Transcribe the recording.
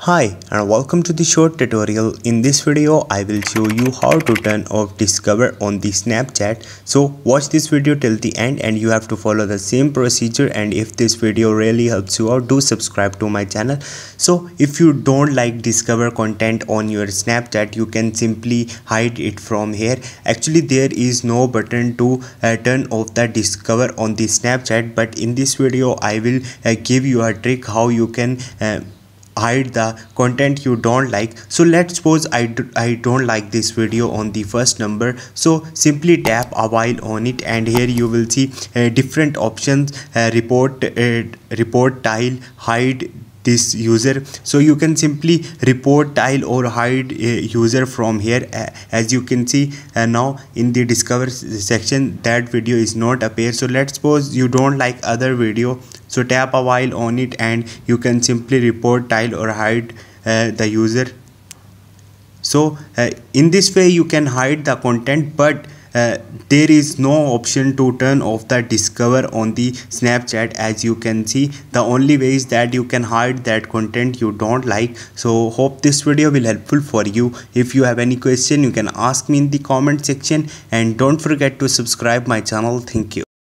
Hi and welcome to the short tutorial. In this video I will show you how to turn off discover on the Snapchat. So watch this video till the end and you have to follow the same procedure and if this video really helps you out do subscribe to my channel. So if you don't like discover content on your Snapchat you can simply hide it from here. Actually there is no button to uh, turn off the discover on the Snapchat but in this video I will uh, give you a trick how you can uh, hide the content you don't like. So let's suppose I, do, I don't like this video on the first number. So simply tap a while on it and here you will see uh, different options uh, report uh, report tile hide this user. So you can simply report tile or hide a user from here. As you can see uh, now in the discover section that video is not appear. So let's suppose you don't like other video so tap a while on it and you can simply report tile or hide uh, the user. So uh, in this way you can hide the content but uh, there is no option to turn off the discover on the snapchat. As you can see the only way is that you can hide that content you don't like. So hope this video will helpful for you. If you have any question you can ask me in the comment section. And don't forget to subscribe my channel. Thank you